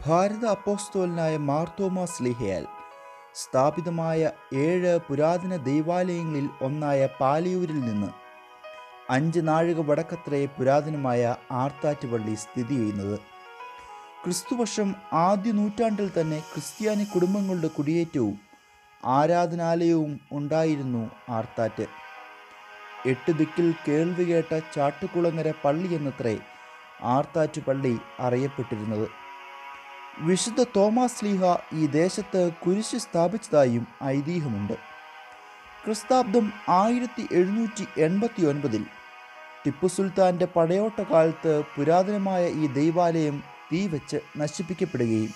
ഭാരത അപ്പോസ്തോലനായ മാർത്തോമാ സ്ലിഹയാൽ സ്ഥാപിതമായ ഏഴ് പുരാതന ദൈവാലയങ്ങളിൽ ഒന്നായ പാലിയൂരിൽ നിന്ന് അഞ്ച് നാഴിക വടക്കത്രേ പുരാതനമായ ആർത്താറ്റുപള്ളി സ്ഥിതി ചെയ്യുന്നത്. ക്രിസ്തുവർഷം ആദ്യ നൂറ്റാണ്ടിൽ തന്നെ ക്രിസ്ത്യാനി കുടുംബങ്ങളുടെ കുടിയേറ്റവും ആരാധനാലയവും ഉണ്ടായിരുന്നു ആർത്താറ്റ്. എട്ട് ദിക്കിൽ കേൾവി കേട്ട ചാട്ടുകുളങ്ങര പള്ളി എന്നത്രേ ആർത്താറ്റ് പള്ളി അറിയപ്പെട്ടിരുന്നത്. വിശുദ്ധ തോമാസ് ലീഹ ഈ ദേശത്ത് കുരിശ് സ്ഥാപിച്ചതായും ഐതിഹ്യമുണ്ട്. ക്രിസ്താബ്ദം ആയിരത്തി എഴുന്നൂറ്റി എൺപത്തി ഒൻപതിൽ ടിപ്പു സുൽത്താന്റെ പടയോട്ട കാലത്ത് പുരാതനമായ ഈ ദൈവാലയം തീ വെച്ച് നശിപ്പിക്കപ്പെടുകയും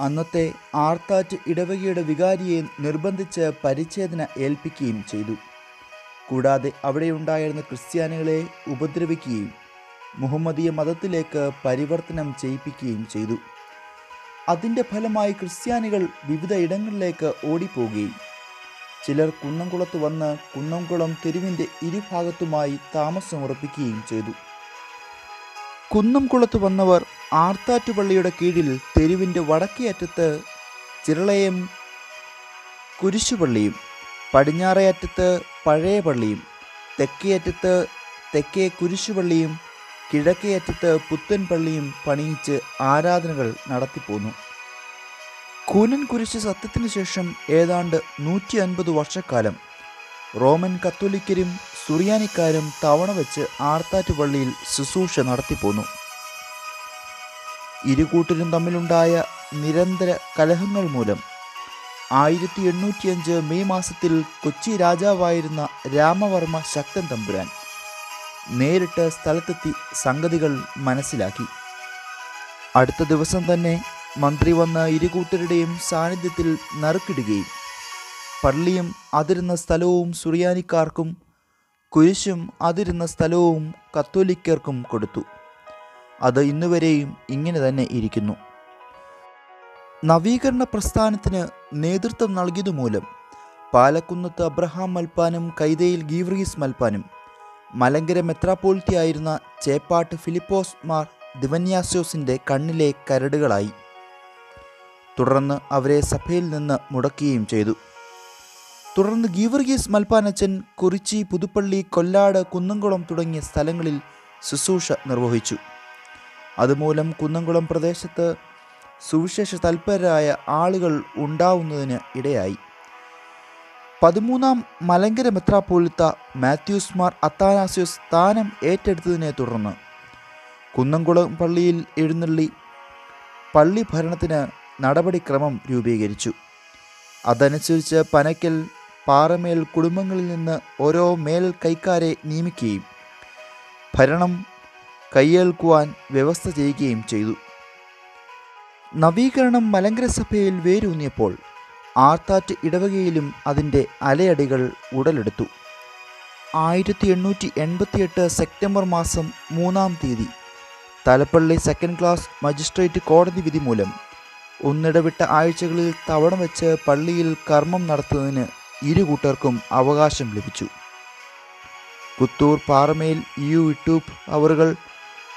അന്നത്തെ ആർത്താറ്റ് ഇടവകയുടെ വികാരിയെ നിർബന്ധിച്ച് പരിച്ഛേദന ഏൽപ്പിക്കുകയും ചെയ്തു. കൂടാതെ അവിടെയുണ്ടായിരുന്ന ക്രിസ്ത്യാനികളെ ഉപദ്രവിക്കുകയും മുഹമ്മദീയ മതത്തിലേക്ക് പരിവർത്തനം ചെയ്യിപ്പിക്കുകയും ചെയ്തു. അതിന്റെ ഫലമായി ക്രിസ്ത്യാനികൾ വിവിധ ഇടങ്ങളിലേക്ക് ഓടിപ്പോവുകയും ചിലർ കുന്നംകുളത്ത് വന്ന് കുന്നംകുളം തെരുവിന്റെ ഇരുഭാഗത്തുമായി താമസമുറപ്പിക്കുകയും ചെയ്തു. കുന്നംകുളത്ത് വന്നവർ ആർത്താറ്റുപള്ളിയുടെ കീഴിൽ തെരുവിന്റെ വടക്കേ അറ്റത്ത് ചിരളയം കുരിശുപള്ളിയും പടിഞ്ഞാറേ അറ്റത്ത് പഴയ പള്ളിയും തെക്കേ അറ്റത്ത് തെക്കേ കുരിശുപള്ളിയും കിഴക്കേ അറ്റത്ത് പുത്തൻ പള്ളിയും പണിയിച്ച് ആരാധനകൾ നടത്തിപ്പോന്നു. കൂനൻ കുരിശ് സത്യത്തിനു ശേഷം ഏതാണ്ട് നൂറ്റി അൻപത് വർഷക്കാലം റോമൻ കത്തോലിക്കരും സുറിയാനിക്കാരും തവണ വെച്ച് ആർത്താറ്റ് പള്ളിയിൽ ശുശ്രൂഷ നടത്തിപ്പോന്നു. ഇരുകൂട്ടരും തമ്മിലുണ്ടായ നിരന്തര കലഹങ്ങൾ മൂലം ആയിരത്തി എണ്ണൂറ്റിയഞ്ച് മെയ് മാസത്തിൽ കൊച്ചി രാജാവായിരുന്ന രാമവർമ്മ ശക്തൻ തമ്പുരാൻ നേരിട്ട് സ്ഥലത്തെത്തി സംഗതികൾ മനസ്സിലാക്കി. അടുത്ത ദിവസം തന്നെ മന്ത്രി വന്ന് ഇരുകൂട്ടരുടെയും സാന്നിധ്യത്തിൽ നറുക്കിടുകയും പള്ളിയും അതിരുന്ന സ്ഥലവും സുറിയാനിക്കാർക്കും കുരിശും അതിരുന്ന സ്ഥലവും കത്തോലിക്കർക്കും കൊടുത്തു. അത് ഇന്നുവരെയും ഇങ്ങനെ തന്നെ ഇരിക്കുന്നു. നവീകരണ പ്രസ്ഥാനത്തിന് നേതൃത്വം നൽകിയതുമൂലം പാലക്കുന്നത്ത് അബ്രഹാം മൽപ്പാനും കൈതയിൽ ഗീവ്രീസ് മൽപ്പാനും മലങ്കര മെത്രാപ്പോളിറ്റിയായിരുന്ന ചേപ്പാട്ട് ഫിലിപ്പോസ് മാർ ദിവന്യാസ്യോസിന്റെ കണ്ണിലെ കരടുകളായി. തുടർന്ന് അവരെ സഭയിൽ നിന്ന് മുടക്കുകയും ചെയ്തു. തുടർന്ന് ഗീവർഗീസ് മൽപ്പാനച്ചൻ കുറിച്ചി പുതുപ്പള്ളി കൊല്ലാട് കുന്നംകുളം തുടങ്ങിയ സ്ഥലങ്ങളിൽ ശുശ്രൂഷ നിർവഹിച്ചു. അതുമൂലം കുന്നംകുളം പ്രദേശത്ത് സുവിശേഷ തൽപരരായ ആളുകൾ ഉണ്ടാവുന്നതിന് ഇടയായി. പതിമൂന്നാം മലങ്കര മെത്രാപ്പോലിത്ത മാത്യൂസ് മാർ അത്താനാസ്യോസ് സ്ഥാനം ഏറ്റെടുത്തതിനെ തുടർന്ന് കുന്നംകുളം പള്ളിയിൽ എഴുന്നള്ളി പള്ളി ഭരണത്തിന് നടപടിക്രമം രൂപീകരിച്ചു. അതനുസരിച്ച് പനക്കൽ പാറമേൽ കുടുംബങ്ങളിൽ നിന്ന് ഓരോ മേൽ കൈക്കാരെ നിയമിക്കുകയും ഭരണം കയ്യേൽക്കുവാൻ വ്യവസ്ഥ ചെയ്യുകയും ചെയ്തു. നവീകരണം മലങ്കര സഭയിൽ വേരൂന്നിയപ്പോൾ ആർത്താറ്റ് ഇടവകയിലും അതിന്റെ അലയടികൾ ഉടലെടുത്തു. ആയിരത്തി എണ്ണൂറ്റി എൺപത്തിയെട്ട് സെപ്റ്റംബർ മാസം മൂന്നാം തീയതി തലപ്പള്ളി സെക്കൻഡ് ക്ലാസ് മജിസ്ട്രേറ്റ് കോടതി വിധി മൂലം ഒന്നിടവിട്ട ആഴ്ചകളിൽ തവണ വെച്ച് പള്ളിയിൽ കർമ്മം നടത്തുന്നതിന് ഇരു കൂട്ടർക്കും അവകാശം ലഭിച്ചു. കുത്തൂർ പാറമേൽ യു ഇട്ടൂപ്പ് അവറുകൾ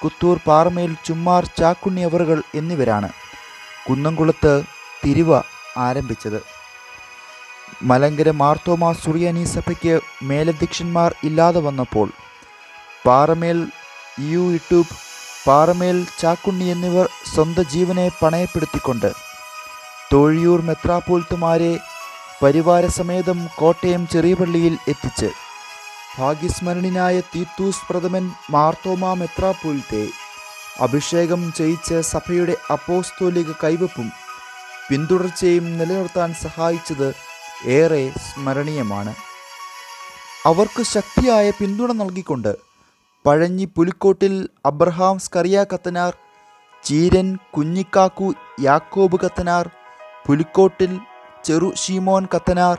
കുത്തൂർ പാറമേൽ ചുമ്മാർ ചാക്കുണ്ണി അവറുകൾ എന്നിവരാണ്. കുന്നംകുളത്ത് തിരുവ ആരംഭിച്ചത്. മലങ്കര മാർത്തോമാ സുറിയാനി സഭയ്ക്ക് മേലധ്യക്ഷന്മാർ ഇല്ലാതെ വന്നപ്പോൾ പാറമേൽ യു ഇട്ടൂബ് പാറമേൽ ചാക്കുണ്ണി എന്നിവർ സ്വന്തം ജീവനെ പണയപ്പെടുത്തിക്കൊണ്ട് തൊഴിയൂർ മെത്രാപ്പോൽത്തുമാരെ പരിവാരസമേതം കോട്ടയം ചെറിയപള്ളിയിൽ എത്തിച്ച് ഭാഗ്യസ്മരണിനായ തീത്തൂസ് പ്രഥമൻ മാർത്തോമാ മെത്രാപ്പോൽത്തെ അഭിഷേകം ചെയ്യിച്ച് സഭയുടെ അപ്പോസ്തോലിക കൈവപ്പും പിന്തുടർച്ചയും നിലനിർത്താൻ സഹായിച്ചത് ഏറെ സ്മരണീയമാണ്. അവർക്ക് ശക്തിയായ പിന്തുണ നൽകിക്കൊണ്ട് പഴഞ്ഞി പുലിക്കോട്ടിൽ അബ്രഹാം സ്കറിയ കത്തനാർ ചീരൻ കുഞ്ഞിക്കാക്കു യാക്കോബ് കത്തനാർ പുലിക്കോട്ടിൽ ചെറു ഷീമോൻ കത്തനാർ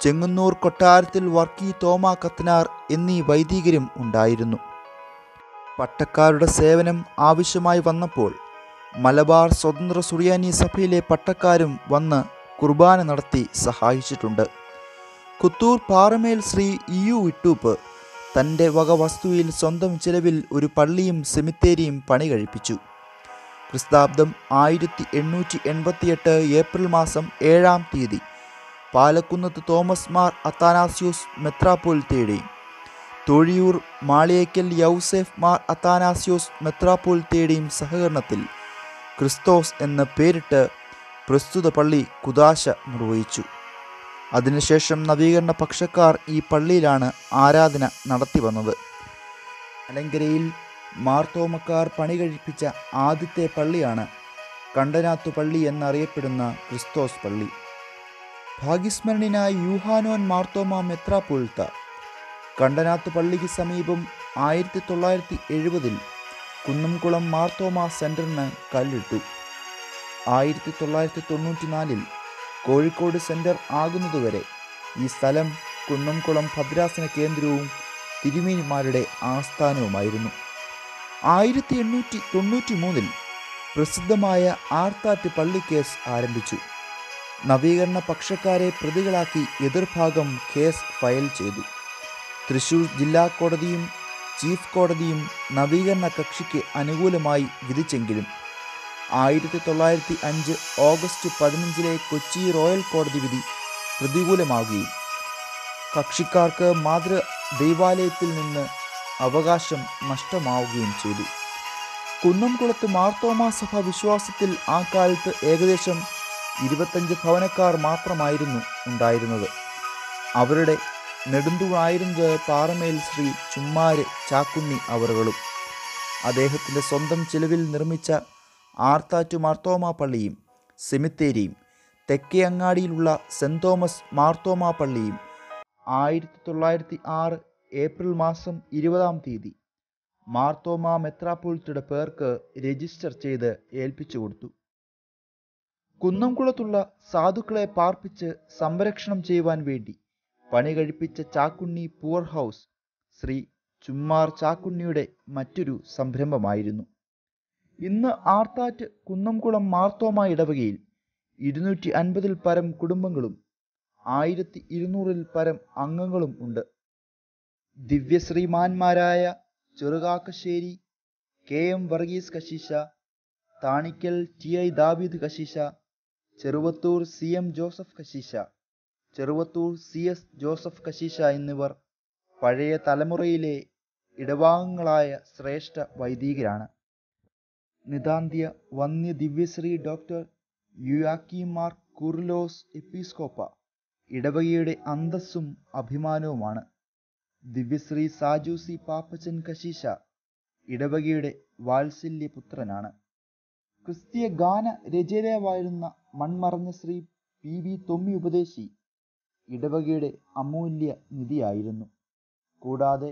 ചെങ്ങന്നൂർ കൊട്ടാരത്തിൽ വർക്കി തോമ കത്തനാർ എന്നീ വൈദികരും ഉണ്ടായിരുന്നു. പട്ടക്കാരുടെ സേവനം ആവശ്യമായി വന്നപ്പോൾ മലബാർ സ്വതന്ത്ര സുറിയാനി സഭയിലെ പട്ടക്കാരും വന്ന് കുർബാന നടത്തി സഹായിച്ചിട്ടുണ്ട്. കുത്തൂർ പാറമേൽ ശ്രീ ഇയു ഇട്ടൂപ്പ് തന്റെ വക വസ്തുവിൽ സ്വന്തം ചിലവിൽ ഒരു പള്ളിയും സെമിത്തേരിയും പണി കഴിപ്പിച്ചു. ക്രിസ്താബ്ദം ആയിരത്തി എണ്ണൂറ്റി എൺപത്തിയെട്ട് ഏപ്രിൽ മാസം ഏഴാം തീയതി പാലക്കുന്നത്ത് തോമസ് മാർ അത്താനാസ്യൂസ് മെത്രാപ്പൊലിത്തയുടെയും തൊഴിയൂർ മാളിയേക്കൽ യൗസേഫ് മാർ അത്താനാസ്യൂസ് മെത്രാപ്പൊലിത്തയുടെയും സഹകരണത്തിൽ ക്രിസ്തോസ് എന്ന പേരിട്ട് പ്രസ്തുത പള്ളി കുദാശ നിർവഹിച്ചു. അതിനുശേഷം നവീകരണ പക്ഷക്കാർ ഈ പള്ളിയിലാണ് ആരാധന നടത്തി വന്നത്. മലങ്കരയിൽ മാർത്തോമക്കാർ പണി കഴിപ്പിച്ച ആദ്യത്തെ പള്ളിയാണ് കണ്ടനാത്തു പള്ളി എന്നറിയപ്പെടുന്ന ക്രിസ്തോസ് പള്ളി. ഭാഗ്യസ്മരണീനായ യൂഹാനോൻ മാർത്തോമ മെത്രാപ്പൊലിത്ത കണ്ടനാത്ത് പള്ളിക്ക് സമീപം ആയിരത്തി തൊള്ളായിരത്തി എഴുപതിൽ കുന്നംകുളം മാർത്തോമ സെന്ററിന് കല്ലിട്ടു. ആയിരത്തി തൊള്ളായിരത്തി തൊണ്ണൂറ്റിനാലിൽ കോഴിക്കോട് സെന്റർ ആകുന്നതുവരെ ഈ സ്ഥലം കുന്നംകുളം ഭദ്രാസന കേന്ദ്രവും തിരുമേനിമാരുടെ ആസ്ഥാനവുമായിരുന്നു. ആയിരത്തി എണ്ണൂറ്റി തൊണ്ണൂറ്റി മൂന്നിൽ പ്രസിദ്ധമായ ആർത്താറ്റ് പള്ളി കേസ് ആരംഭിച്ചു. നവീകരണ പക്ഷക്കാരെ പ്രതികളാക്കി എതിർഭാഗം കേസ് ഫയൽ ചെയ്തു. തൃശൂർ ജില്ലാ കോടതിയും ചീഫ് കോടതിയും നവീകരണ കക്ഷിക്ക് അനുകൂലമായി വിധിച്ചെങ്കിലും ആയിരത്തി തൊള്ളായിരത്തി അഞ്ച് ഓഗസ്റ്റ് പതിനഞ്ചിലെ കൊച്ചി റോയൽ കോടതി വിധി പ്രതികൂലമാവുകയും കക്ഷിക്കാർക്ക് മാതൃ ദൈവാലയത്തിൽ നിന്ന് അവകാശം നഷ്ടമാവുകയും ചെയ്തു. കുന്നംകുളത്ത് മാർത്തോമാ സഭ വിശ്വാസത്തിൽ ആ കാലത്ത് ഏകദേശം ഇരുപത്തഞ്ച് ഭവനക്കാർ മാത്രമായിരുന്നു ഉണ്ടായിരുന്നത്. അവരുടെ നെടുന്തൂണായിരുന്നത് പാറമേൽ ശ്രീ ചുമ്മാര് ചാക്കുണ്ണി അവറുകളും. അദ്ദേഹത്തിന്റെ സ്വന്തം ചെലവിൽ നിർമ്മിച്ച ആർത്താറ്റു മാർത്തോമ പള്ളിയും സെമിത്തേരിയും തെക്കേ അങ്ങാടിയിലുള്ള സെന്റ് തോമസ് മാർത്തോമ പള്ളിയും ആയിരത്തി തൊള്ളായിരത്തി ആറ് ഏപ്രിൽ മാസം ഇരുപതാം തീയതി മാർത്തോമ മെത്രാപ്പൊലിത്തയുടെ പേർക്ക് രജിസ്റ്റർ ചെയ്ത് ഏൽപ്പിച്ചു കൊടുത്തു. കുന്നംകുളത്തുള്ള സാധുക്കളെ പാർപ്പിച്ച് സംരക്ഷണം ചെയ്യുവാൻ വേണ്ടി പണി കഴിപ്പിച്ച ചാക്കുണ്ണി പൂർ ഹൗസ് ശ്രീ ചുമ്മാർ ചാക്കുണ്ണിയുടെ മറ്റൊരു സംരംഭമായിരുന്നു. ഇന്ന് ആർത്താറ്റ് കുന്നംകുളം മാർത്തോമ ഇടവകയിൽ ഇരുന്നൂറ്റി അൻപതിൽ പരം കുടുംബങ്ങളും ആയിരത്തി ഇരുന്നൂറിൽ പരം അംഗങ്ങളും ഉണ്ട്. ദിവ്യശ്രീമാന്മാരായ ചെറുകാക്കശ്ശേരി കെ എം വർഗീസ് കശീശ താണിക്കൽ ടി ഐ ദാവീദ് കശീശ ചെറുവത്തൂർ സി എം ജോസഫ് കശീശ ചെറുവത്തൂർ സി എസ് ജോസഫ് കശീശ എന്നിവർ പഴയ തലമുറയിലെ ഇടവാംഗങ്ങളായ ശ്രേഷ്ഠ വൈദികരാണ്. നിതാന്ത്യ വന്യ ദിവ്യശ്രീ ഡോക്ടർ യുയാക്കിമാർ കുർലോസ് എപ്പിസ്കോപ്പ ഇടവകയുടെ അന്തസ്സും അഭിമാനവുമാണ്. ദിവ്യശ്രീ സാജു സി പാപ്പച്ചൻ കശീശ ഇടവകയുടെ വാത്സല്യപുത്രനാണ്. ക്രിസ്തീയ ഗാന രചയിതാവായിരുന്ന മൺമറഞ്ഞ ശ്രീ പി വി തൊമ്മി ഉപദേശി ഇടവകയുടെ അമൂല്യ നിധിയായിരുന്നു. കൂടാതെ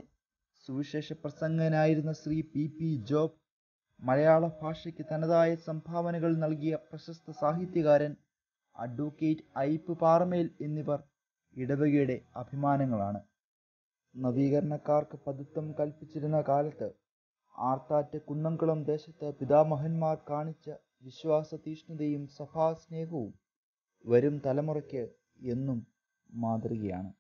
സുവിശേഷ പ്രസംഗനായിരുന്ന ശ്രീ പി പി ജോബ് മലയാള ഭാഷയ്ക്ക് തനതായ സംഭാവനകൾ നൽകിയ പ്രശസ്ത സാഹിത്യകാരൻ അഡ്വക്കേറ്റ് ഐപ്പ് പാറമേൽ എന്നിവർ ഇടവകയുടെ അഭിമാനങ്ങളാണ്. നവീകരണക്കാർക്ക് പതിത്വം കൽപ്പിച്ചിരുന്ന കാലത്ത് ആർത്താറ്റ് കുന്നംകുളം ദേശത്ത് പിതാമഹന്മാർ കാണിച്ച വിശ്വാസ തീഷ്ണതയും സഭാസ്നേഹവും വരും തലമുറയ്ക്ക് എന്നും മാതൃകയാണ്.